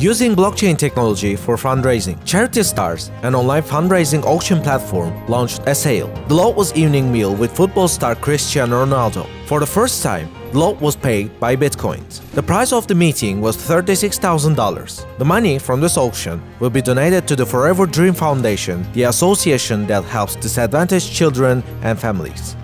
Using blockchain technology for fundraising, Charity Stars, an online fundraising auction platform, launched a sale. The lot was evening meal with football star Cristiano Ronaldo. For the first time, the lot was paid by bitcoins. The price of the meeting was $36,000. The money from this auction will be donated to the Forever Dream Foundation, the association that helps disadvantaged children and families.